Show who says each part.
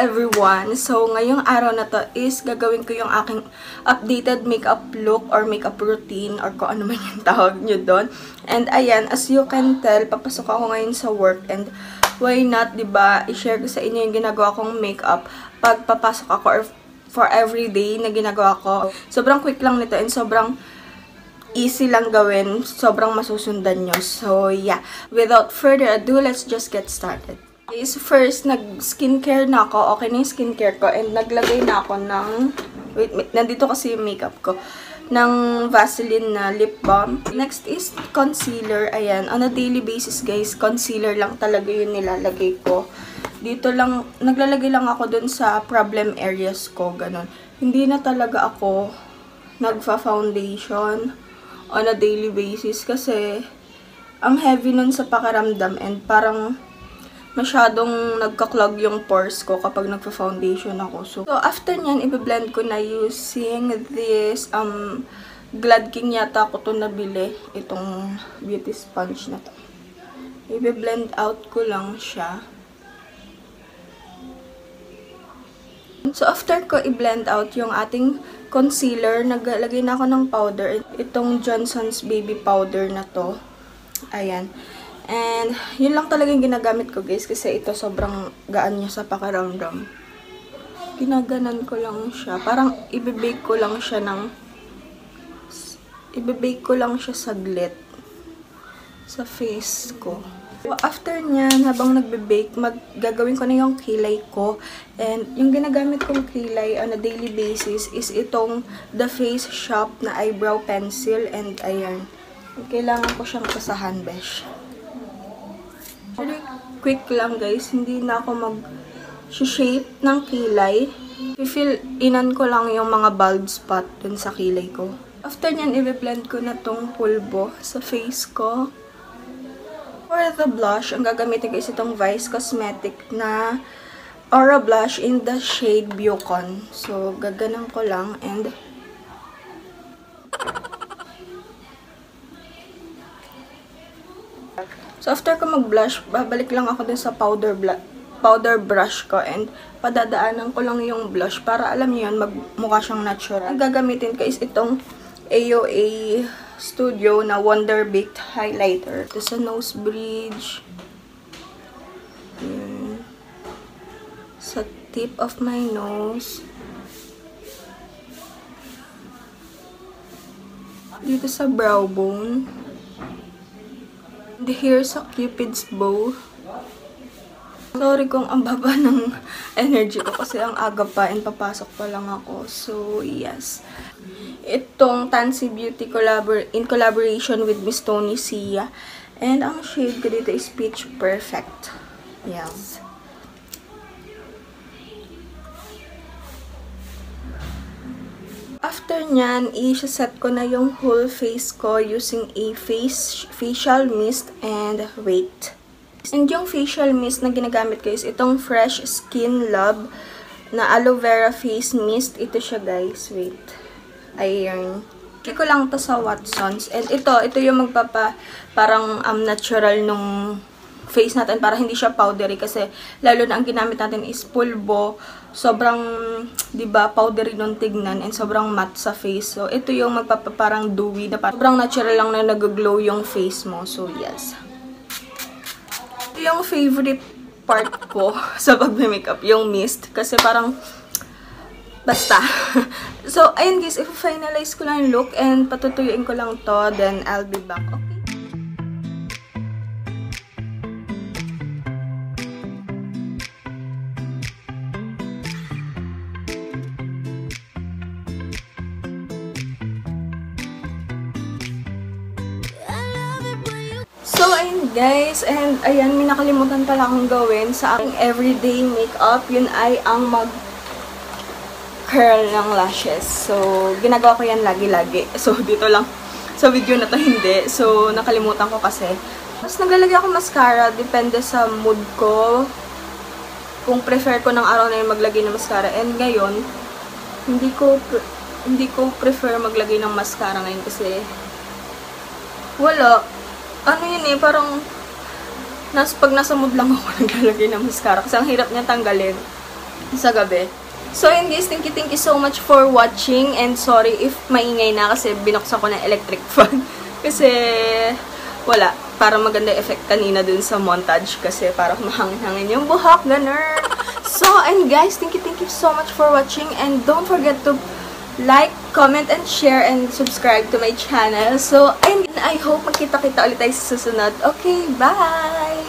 Speaker 1: everyone! So, ngayong araw na to is gagawin ko yung aking updated makeup look or makeup routine or kung ano man yung tawag nyo doon. And ayan, as you can tell, papasok ako ngayon sa work and why not, ba i-share ko sa inyo yung ginagawa kong makeup pag papasok ako or for every day na ginagawa ko. Sobrang quick lang nito and sobrang easy lang gawin. Sobrang masusundan nyo. So, yeah. Without further ado, let's just get started is first, nag-skincare na ako. Okay na yung skincare ko. And naglagay na ako ng, wait, nandito kasi yung makeup ko, ng Vaseline na lip balm. Next is concealer. Ayan, on a daily basis guys, concealer lang talaga yung nilalagay ko. Dito lang, naglalagay lang ako dun sa problem areas ko, ganun. Hindi na talaga ako nagfa-foundation on a daily basis kasi ang heavy nun sa pakiramdam and parang masyadong nagka-clog yung pores ko kapag nagpa-foundation ako. So, so after nyan, i-blend ko na using this um, Glad King yata ko to nabili. Itong beauty sponge na to. I-blend out ko lang siya. So, after ko i-blend out yung ating concealer, naglagay na ako ng powder. Itong Johnson's Baby Powder na to. Ayan. And, yun lang talaga yung ginagamit ko guys. Kasi ito sobrang gaan niya sa pakiramdam. Ginaganan ko lang siya. Parang ibibake ko lang siya ng... Ibibake ko lang siya saglit. Sa face ko. After nyan, habang nagbe-bake, maggagawin ko na yung kilay ko. And, yung ginagamit kong kilay on a daily basis is itong The Face Shop na eyebrow pencil. And, ayan. Kailangan ko siyang kasahan, besh. Very quick lang guys. Hindi na ako mag-shape ng kilay. I-fill inan ko lang yung mga bald spot dun sa kilay ko. After nyan, i-blend ko na tong pulbo sa face ko. For the blush, ang gagamitin guys itong Vice Cosmetic na Aura Blush in the shade Bucon. So, gaganan ko lang and So, after ko mag-blush, babalik lang ako dun sa powder powder brush ko and padadaanan ko lang yung blush para alam niyo yun, magmukha siyang natural. Ang gagamitin ko is itong AOA Studio na Wonder Baked Highlighter. Ito sa nose bridge. Yun. Sa tip of my nose. Dito sa brow bone. Hair sa Cupid's bow. Sorry kung ang baba ng energy ko kasi ang aga pa and papasok pa lang ako. So, yes. Itong Tansy Beauty collabor in collaboration with Miss Tony Sia. And ang shade ko dito is Peach Perfect. Yes. After nyan, i-set ko na yung whole face ko using a face facial mist and wait. And yung facial mist na ginagamit ko is itong Fresh Skin Love na aloe vera face mist. Ito siya guys. Wait. Ayan. Kaya ko lang to sa Watsons. And ito, ito yung magpapa parang um, natural nung face natin para hindi siya powdery kasi lalo na ang ginamit natin is pulbo. Sobrang, 'di ba, powdery nung tignan and sobrang matte sa face. So ito yung magpapaparang dewy na sobrang natural lang na nag-glow yung face mo. So yes. Ito yung favorite part ko sa pagme-makeup, yung mist kasi parang basta. so ayun guys, if-finalize ko lang yung look and patutuyuin ko lang to, then I'll be back. Okay? Guys, and ayan, may nakalimutan pala akong gawin sa aking everyday makeup. Yun ay ang mag curl ng lashes. So, ginagawa ko yan lagi-lagi. So, dito lang sa video na to hindi. So, nakalimutan ko kasi. Tapos, naglalagay ako mascara. Depende sa mood ko. Kung prefer ko ng araw na yun maglagay ng mascara. And ngayon, hindi ko hindi ko prefer maglagay ng mascara ngayon kasi wala ano yun eh, parang nas, pag nasa mood lang ako naglalagay ng mascara kasi ang hirap niya tanggalin. sa gabi. So, yun guys, thank you, thank you so much for watching. And sorry if maingay na kasi binuksan ko ng electric fan. kasi, wala. Para maganda effect kanina dun sa montage. Kasi para mahangin-hangin yung buhok. Ganun. So, and guys, thank you, thank you so much for watching. And don't forget to like, comment, and share, and subscribe to my channel. So, ayun, I hope magkita-kita ulit tayo sa susunod. Okay, bye!